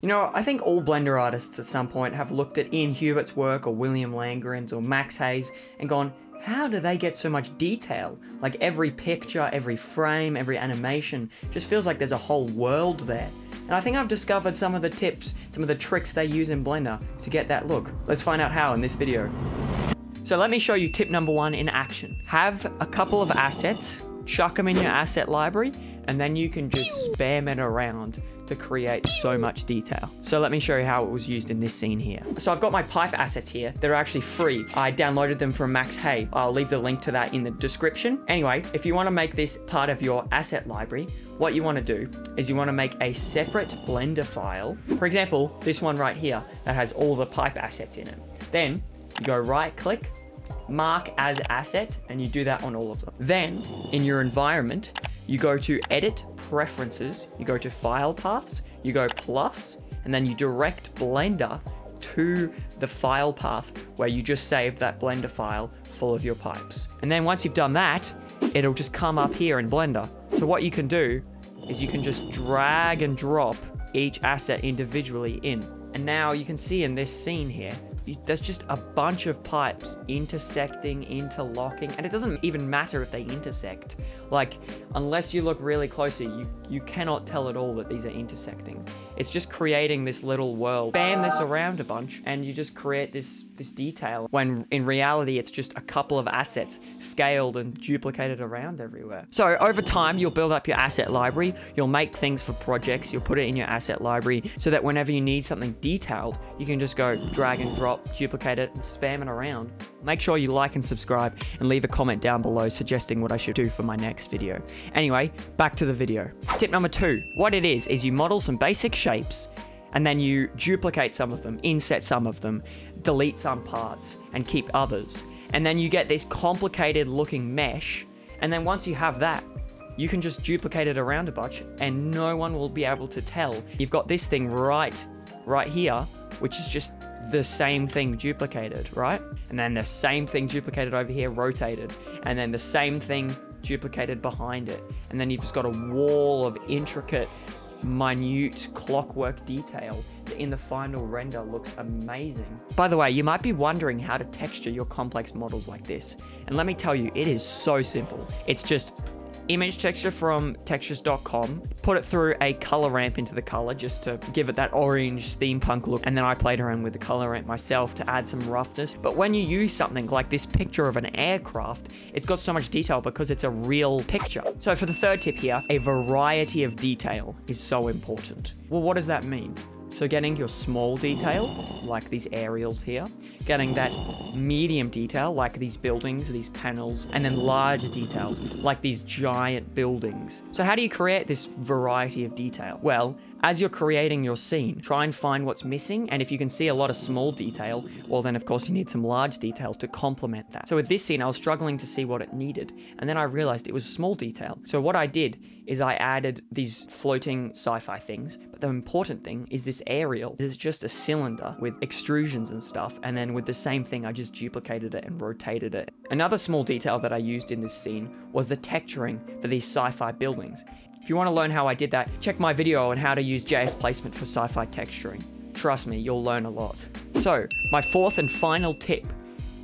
You know, I think all Blender artists at some point have looked at Ian Hubert's work or William Landgren's or Max Hay's and gone, how do they get so much detail? Like every picture, every frame, every animation just feels like there's a whole world there. And I think I've discovered some of the tips, some of the tricks they use in Blender to get that look. Let's find out how in this video. So let me show you tip number one in action. Have a couple of assets, chuck them in your asset library, and then you can just spam it around to create so much detail. So let me show you how it was used in this scene here. So I've got my pipe assets here. They're actually free. I downloaded them from Max Hay. I'll leave the link to that in the description. Anyway, if you want to make this part of your asset library, what you want to do is you want to make a separate Blender file. For example, this one right here that has all the pipe assets in it. Then you go right click, mark as asset, and you do that on all of them. Then in your environment, you go to edit preferences, you go to file paths, you go plus, and then you direct Blender to the file path where you just saved that Blender file full of your pipes. And then once you've done that, it'll just come up here in Blender. So what you can do is you can just drag and drop each asset individually in. And now you can see in this scene here, there's just a bunch of pipes intersecting, interlocking, and it doesn't even matter if they intersect. Like, unless you look really closely, you, you cannot tell at all that these are intersecting. It's just creating this little world. Bam this around a bunch, and you just create this, this detail, when in reality, it's just a couple of assets scaled and duplicated around everywhere. So over time, you'll build up your asset library, you'll make things for projects, you'll put it in your asset library, so that whenever you need something detailed, you can just go drag and drop duplicate it, and spam it around. Make sure you like and subscribe and leave a comment down below suggesting what I should do for my next video. Anyway, back to the video. Tip number two, what it is, is you model some basic shapes and then you duplicate some of them, inset some of them, delete some parts and keep others. And then you get this complicated looking mesh. And then once you have that, you can just duplicate it around a bunch and no one will be able to tell. You've got this thing right, right here, which is just the same thing duplicated, right? And then the same thing duplicated over here, rotated. And then the same thing duplicated behind it. And then you've just got a wall of intricate, minute clockwork detail that in the final render looks amazing. By the way, you might be wondering how to texture your complex models like this. And let me tell you, it is so simple. It's just image texture from textures.com, put it through a color ramp into the color just to give it that orange steampunk look. And then I played around with the color ramp myself to add some roughness. But when you use something like this picture of an aircraft, it's got so much detail because it's a real picture. So for the third tip here, a variety of detail is so important. Well, what does that mean? So getting your small detail, like these aerials here, getting that medium detail, like these buildings, these panels, and then large details, like these giant buildings. So how do you create this variety of detail? Well, as you're creating your scene, try and find what's missing, and if you can see a lot of small detail, well then of course you need some large detail to complement that. So with this scene, I was struggling to see what it needed, and then I realized it was a small detail. So what I did is I added these floating sci-fi things, but the important thing is this aerial. It's just a cylinder with extrusions and stuff, and then with the same thing, I just duplicated it and rotated it. Another small detail that I used in this scene was the texturing for these sci-fi buildings. If you want to learn how I did that, check my video on how to use displacement for sci-fi texturing. Trust me, you'll learn a lot. So, my fourth and final tip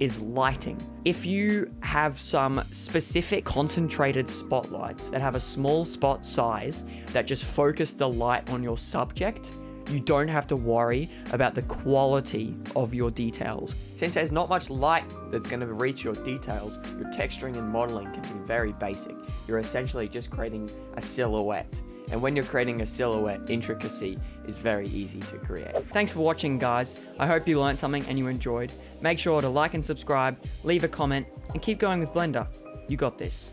is lighting. If you have some specific concentrated spotlights that have a small spot size that just focus the light on your subject, you don't have to worry about the quality of your details. Since there's not much light that's going to reach your details, your texturing and modeling can be very basic. You're essentially just creating a silhouette. And when you're creating a silhouette, intricacy is very easy to create. Thanks for watching, guys. I hope you learned something and you enjoyed. Make sure to like and subscribe, leave a comment, and keep going with Blender. You got this.